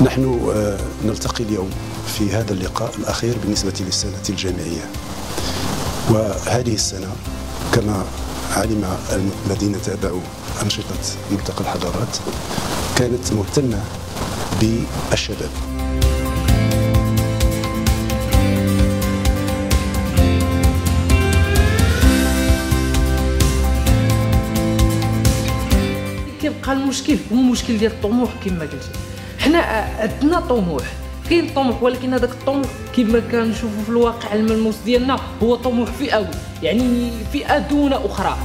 نحن آه، نلتقي اليوم في هذا اللقاء الأخير بالنسبة للسنة الجامعية. وهذه السنة كما علم الذين تابعوا أنشطة ملتقى الحضارات كانت مهتمة بالشباب. كيبقى المشكل هو المشكل ديال الطموح كما قلت. حنا عندنا طموح. كاين طموح ولكن هذاك الطموح كما كنشوفوا في الواقع الملموس ديالنا هو طموح فئوي يعني فئة دون أخرى.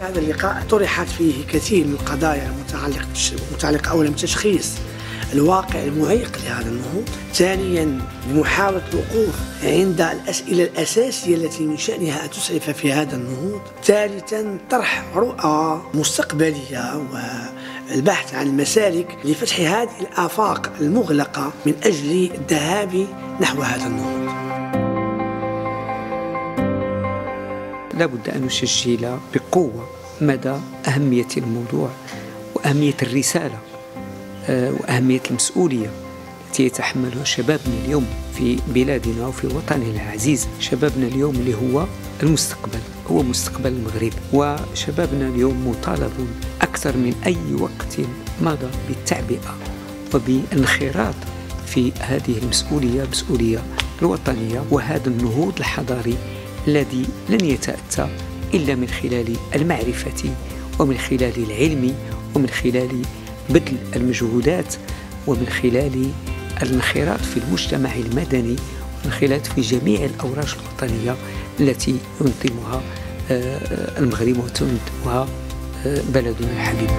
هذا اللقاء طرحت فيه كثير من القضايا المتعلقة متعلقة أولا بتشخيص الواقع المعيق لهذا النهوض. ثانيا بمحاولة الوقوف عند الأسئلة الأساسية التي من شأنها أن تسعف في هذا النهوض. ثالثا طرح رؤى مستقبلية والبحث عن مسالك لفتح هذه الآفاق المغلقة من أجل الذهاب نحو هذا النهوض. لابد أن نسجل بقوة مدى أهمية الموضوع وأهمية الرسالة. وأهمية المسؤولية التي يتحملها شبابنا اليوم في بلادنا وفي وطننا العزيز. شبابنا اليوم اللي هو المستقبل هو مستقبل المغرب. وشبابنا اليوم مطالب أكثر من أي وقت مضى بالتعبئة وبالانخراط في هذه المسؤولية المسؤولية الوطنية وهذا النهوض الحضاري الذي لن يتأتى إلا من خلال المعرفة ومن خلال العلم ومن خلال بذل المجهودات ومن خلال الانخراط في المجتمع المدني خلال في جميع الأوراش الوطنية التي ينظمها آه، المغرب وتنظمها آه، بلدنا الحبيب.